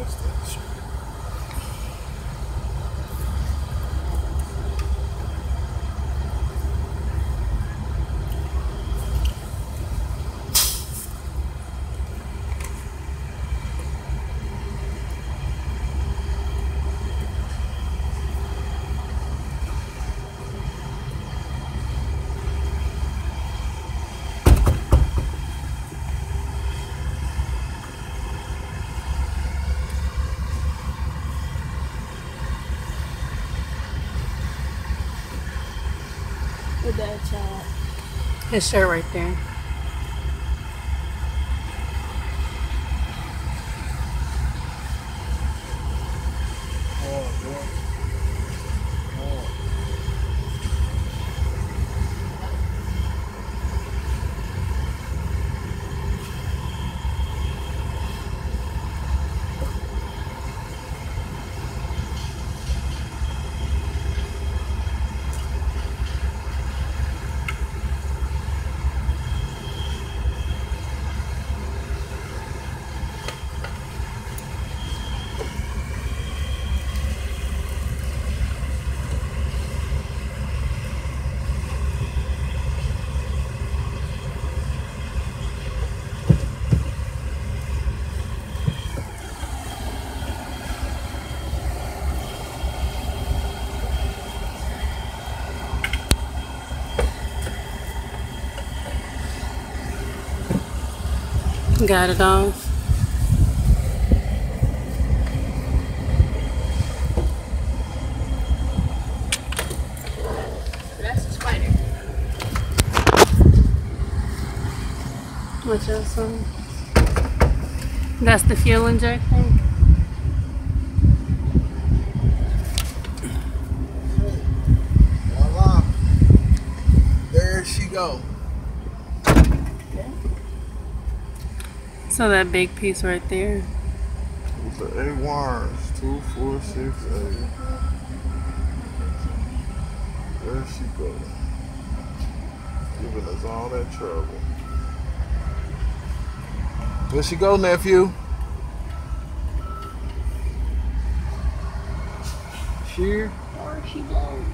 mustache. With that child. Right there. Got it off. That's a spider. What's else on? That's the fuel injection. Voila. There she go. So that big piece right there. With the eight wires. Two, four, six, eight. There she go. Giving us all that trouble. There she go, nephew. Here. Or she blows.